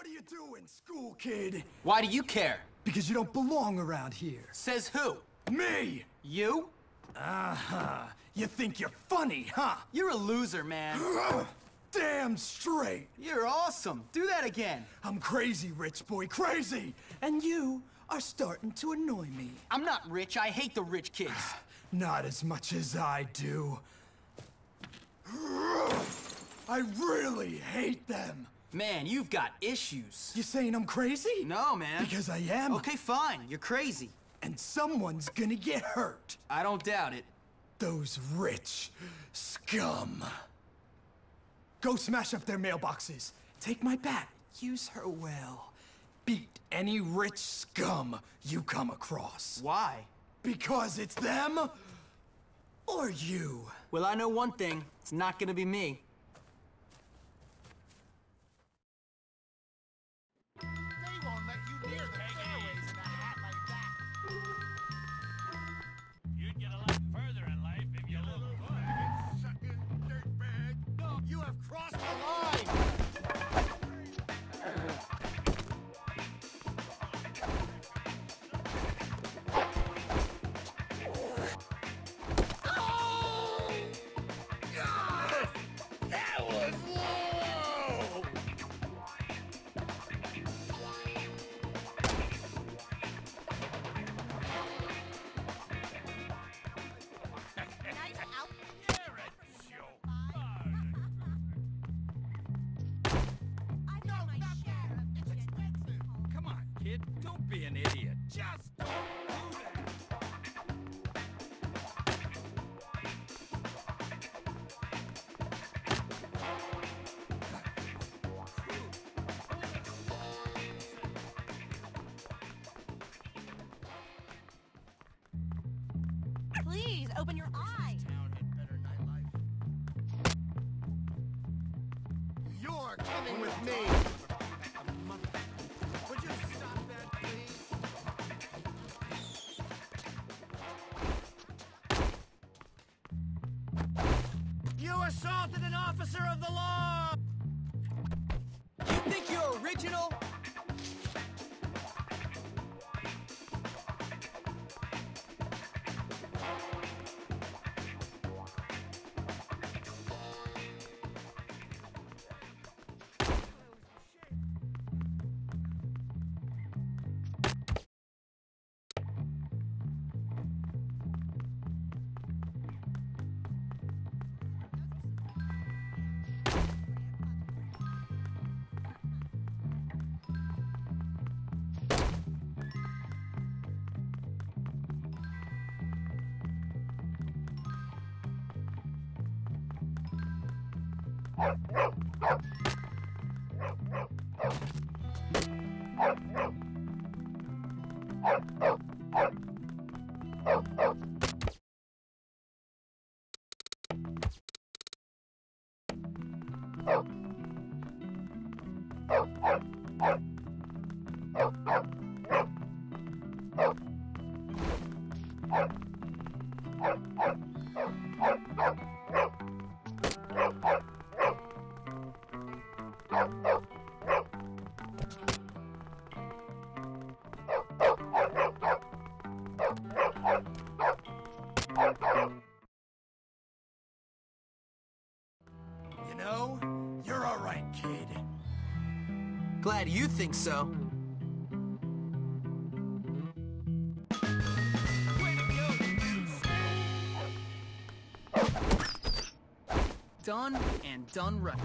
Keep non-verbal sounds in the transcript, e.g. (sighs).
What are you doing, school kid? Why do you care? Because you don't belong around here. Says who? Me! You? Uh-huh. You think you're funny, huh? You're a loser, man. (coughs) Damn straight! You're awesome. Do that again. I'm crazy, rich boy, crazy! And you are starting to annoy me. I'm not rich. I hate the rich kids. (sighs) Not as much as I do. (sighs) I really hate them. Man, you've got issues. You saying I'm crazy? No, man. Because I am. Okay, fine. You're crazy. And someone's gonna get hurt. I don't doubt it. Those rich scum. Go smash up their mailboxes. Take my bat. Use her well. Beat any rich scum you come across. Why? Because it's them or you. Well, I know one thing. It's not gonna be me. You be an idiot. Just don't do that. Please open your eyes. Town had better nightlife. You're coming with me! Assaulted an officer of the law! You think you're original? You Glad you think so. Done and done right.